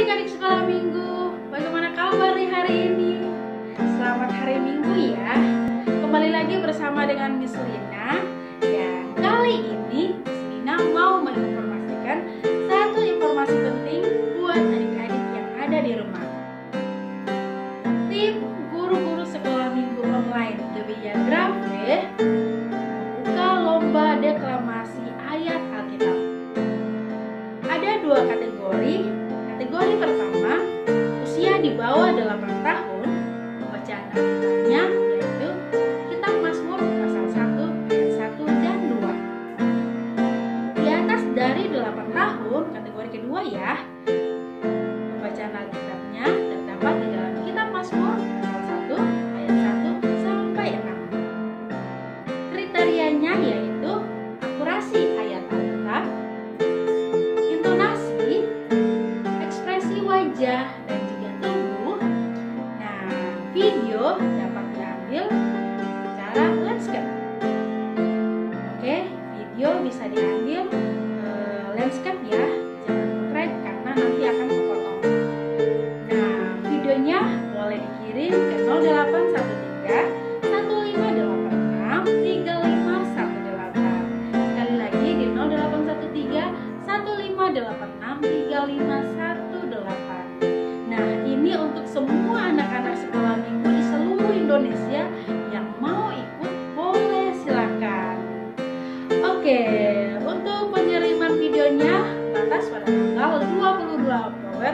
adik-adik sekolah minggu, bagaimana kabar di hari ini? Selamat hari minggu ya. Kembali lagi bersama dengan Miss Lina. Ya, kali ini Miss Lina mau menginformasikan Satu informasi penting buat adik-adik yang ada di rumah. Tim guru-guru sekolah minggu online Gebiya Grafe Membuka lomba deklamasi ayat Alkitab. Ada dua kategori Kategori pertama, usia di bawah 8 tahun, bacaan Alkitabnya yaitu Kitab Mazmur pasal 1 ayat 1 dan 2. Di atas dari 8 tahun, kategori kedua ya, bisa diambil eh, landscape ya, jangan portrait karena nanti akan kepotong. Nah, videonya boleh dikirim ke 0813 1586 3518. Sekali lagi di 0813 1586 3518. Nah, ini untuk semua anak-anak sekolah minggu di seluruh Indonesia yang mau ikut Oke, untuk pengiriman videonya batas pada tanggal 22 Oktober